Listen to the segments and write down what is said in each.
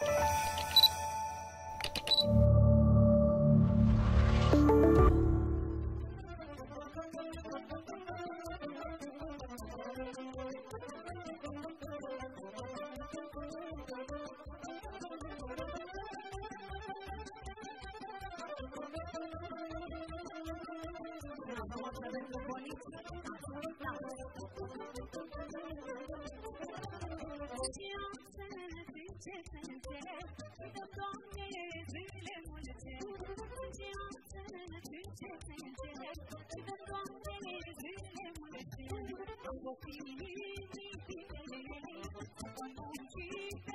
Bye. 只见，只见，只见，只见，只见光景，只见风景。我比翼齐飞，我比翼齐飞，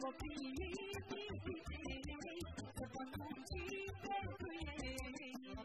我比翼齐飞。我比翼齐飞，我比翼齐飞。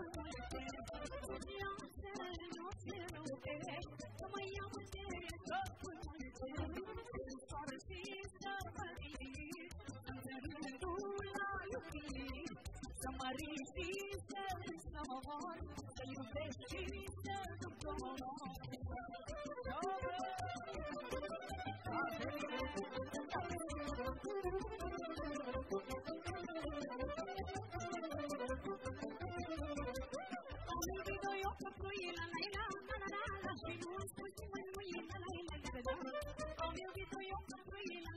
Ari Jesus is the one, the best Jesus of God.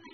I'm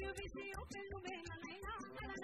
You'll be seeing open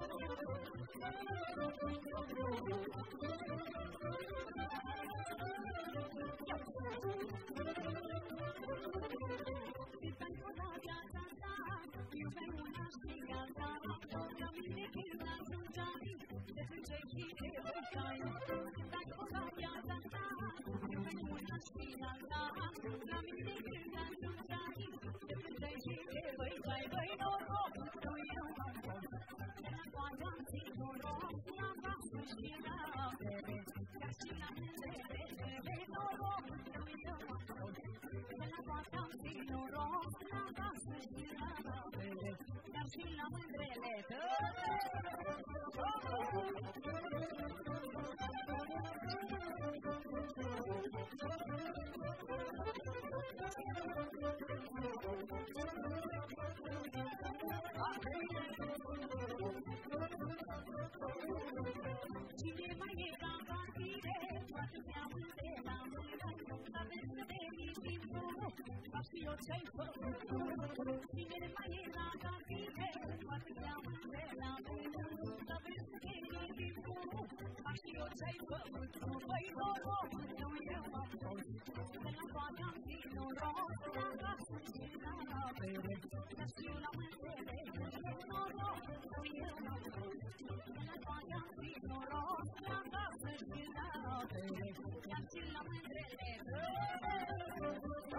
Thank you.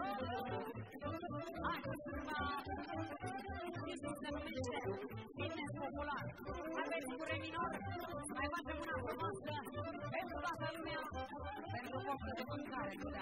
Oh, nu se numește fitness popular. Aveți cu reminor, mai facem una frumoasă pentru toată lumea, pentru poftă de mâncare cu de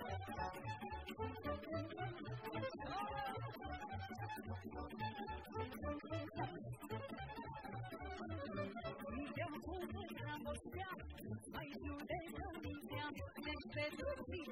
你想从不想我想。Din iubit